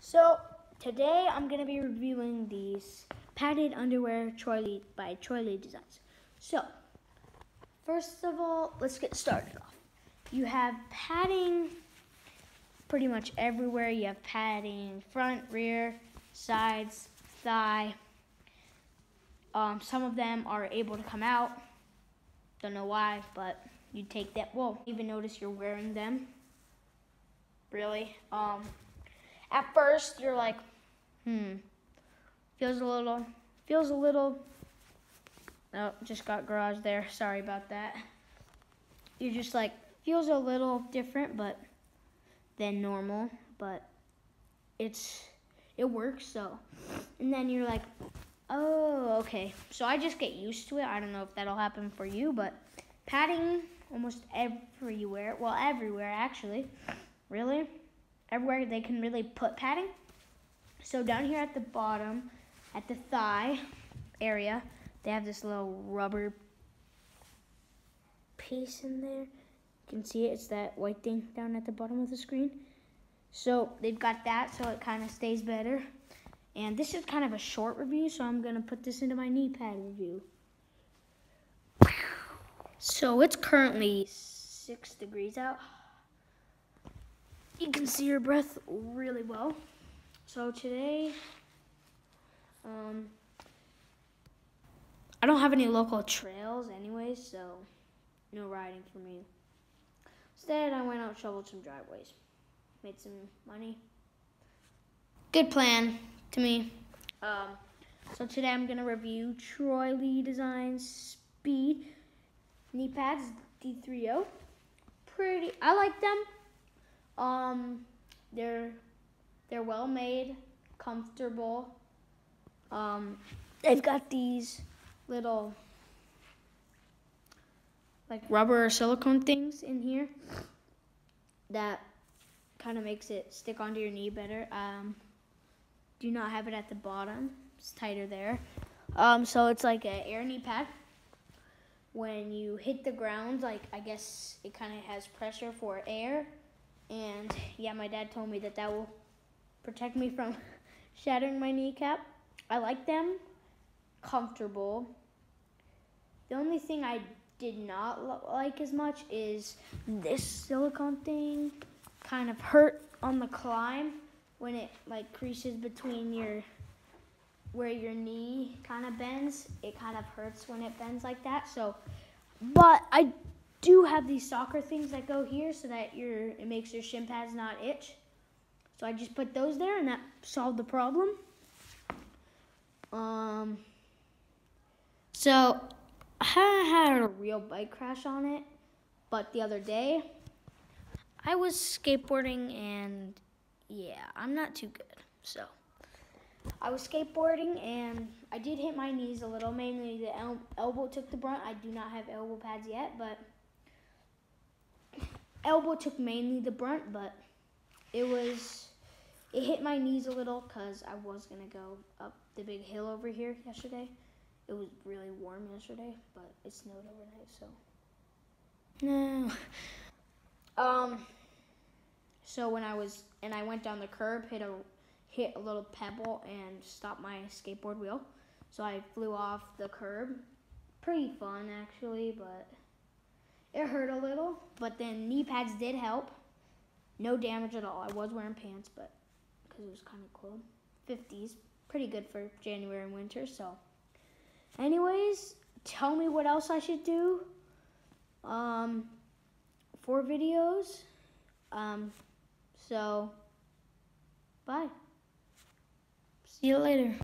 So today I'm gonna be reviewing these padded underwear Troy by Troy Lee Designs. So first of all, let's get started off. You have padding pretty much everywhere. You have padding front, rear, sides, thigh. Um, some of them are able to come out. Don't know why, but you take that. Well, even notice you're wearing them. Really. Um, at first you're like, hmm, feels a little, feels a little. Oh, just got garage there. Sorry about that. You're just like feels a little different, but than normal, but it's it works. So, and then you're like, oh, okay. So I just get used to it. I don't know if that'll happen for you, but padding almost everywhere. Well, everywhere actually. Really everywhere they can really put padding. So down here at the bottom, at the thigh area, they have this little rubber piece in there. You can see it, it's that white thing down at the bottom of the screen. So they've got that so it kind of stays better. And this is kind of a short review, so I'm gonna put this into my knee pad review. So it's currently six degrees out you can see your breath really well. So today, um, I don't have any local trails anyways, so no riding for me. Instead, I went out shoveled some driveways, made some money. Good plan to me. Um, so today I'm gonna review Troy Lee Designs Speed knee pads D3O. Pretty, I like them. Um, they're they're well made, comfortable. Um, they've got these little like rubber or silicone things in here that kind of makes it stick onto your knee better. Um, do not have it at the bottom; it's tighter there. Um, so it's like an air knee pad. When you hit the ground, like I guess it kind of has pressure for air and yeah, my dad told me that that will protect me from shattering my kneecap. I like them, comfortable. The only thing I did not like as much is this silicone thing kind of hurt on the climb when it like creases between your where your knee kind of bends. It kind of hurts when it bends like that. So, but I do have these soccer things that go here so that your it makes your shin pads not itch. So I just put those there and that solved the problem. Um, so I had a real bike crash on it, but the other day I was skateboarding and yeah, I'm not too good. So I was skateboarding and I did hit my knees a little. Mainly the el elbow took the brunt. I do not have elbow pads yet, but elbow took mainly the brunt, but it was it hit my knees a little because I was gonna go up the big hill over here yesterday. It was really warm yesterday, but it snowed overnight, so no. Um. So when I was and I went down the curb, hit a hit a little pebble and stopped my skateboard wheel. So I flew off the curb. Pretty fun actually, but it hurt a little, but then knee pads did help. No damage at all. I was wearing pants, but because it was kind of cold. 50s, pretty good for January and winter. So, anyways, tell me what else I should do. Um, for videos. Um, so, bye. See you later.